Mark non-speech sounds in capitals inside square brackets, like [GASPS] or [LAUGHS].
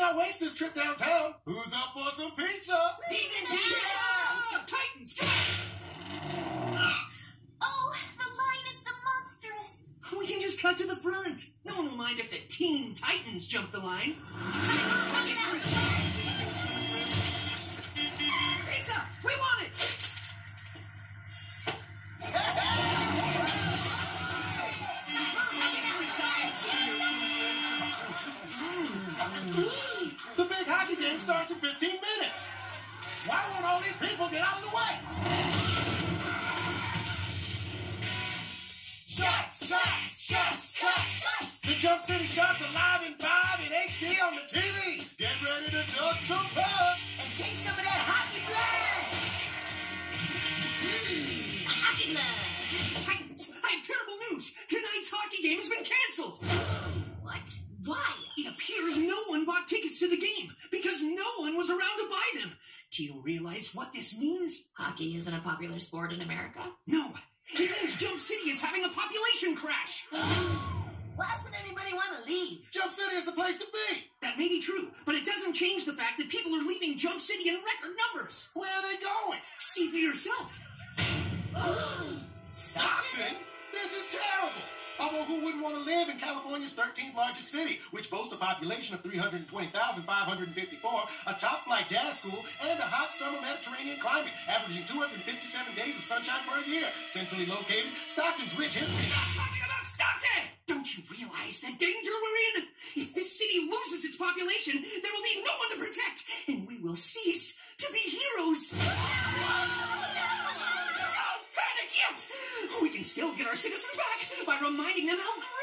let's not waste this trip downtown. Who's up for some pizza? Titans! [LAUGHS] Oh, the line is the monstrous. We can just cut to the front. No one will mind if the Teen Titans jump the line. Starts in 15 minutes. Why won't all these people get out of the way? Shots, shots, shots, shots. The Jump City shots are live in 5 in HD on the TV. Get ready to duck some to the game because no one was around to buy them. Do you realize what this means? Hockey isn't a popular sport in America. No. It means Jump City is having a population crash. [GASPS] Why would anybody want to leave? Jump City is the place to be. That may be true, but it doesn't change the fact that people are leaving Jump City in record numbers. Where are they going? See for yourself. [GASPS] [GASPS] wouldn't want to live in California's 13th largest city, which boasts a population of 320,554, a top flight jazz school, and a hot summer Mediterranean climate, averaging 257 days of sunshine per year. Centrally located, Stockton's rich history. Stop talking about Stockton! Don't you realize the danger we're in? If this city loses its population, there will be no one to protect, and we will cease We can still get our citizens back by reminding them how